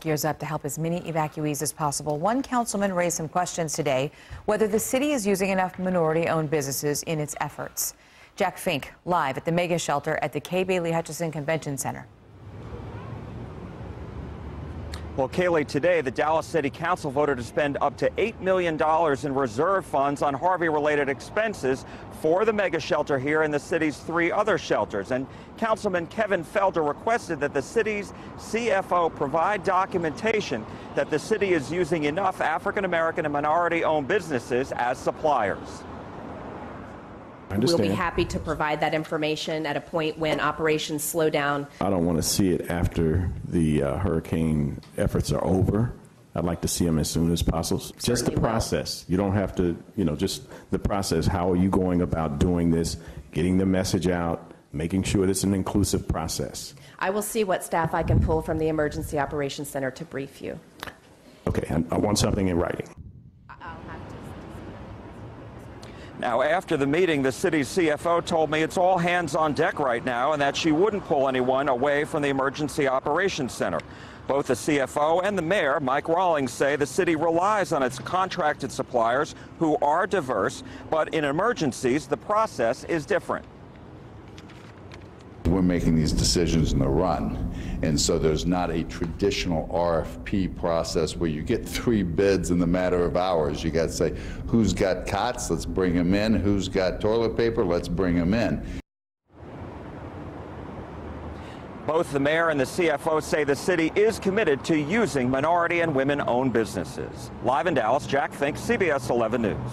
gears up to help as many evacuees as possible. One councilman raised some questions today whether the city is using enough minority owned businesses in its efforts. Jack Fink, live at the mega shelter at the Kay Bailey Hutchison Convention Center. Well, Kaylee, today the Dallas City Council voted to spend up to $8 million in reserve funds on Harvey related expenses for the mega shelter here and the city's three other shelters. And Councilman Kevin Felder requested that the city's CFO provide documentation that the city is using enough African American and minority owned businesses as suppliers. We'll be happy to provide that information at a point when operations slow down. I don't want to see it after the uh, hurricane efforts are over. I'd like to see them as soon as possible. Just the Certainly will. process. You don't have to, you know, just the process. How are you going about doing this, getting the message out, making sure it's an inclusive process? I will see what staff I can pull from the Emergency Operations Center to brief you. Okay, I, I want something in writing. Now, after the meeting, the city's CFO told me it's all hands on deck right now and that she wouldn't pull anyone away from the Emergency Operations Center. Both the CFO and the mayor, Mike Rawlings, say the city relies on its contracted suppliers who are diverse, but in emergencies, the process is different. We're making these decisions in the run, and so there's not a traditional RFP process where you get three bids in the matter of hours. You got to say, who's got cots? Let's bring them in. Who's got toilet paper? Let's bring them in. Both the mayor and the CFO say the city is committed to using minority and women owned businesses. Live in Dallas, Jack Fink, CBS 11 News.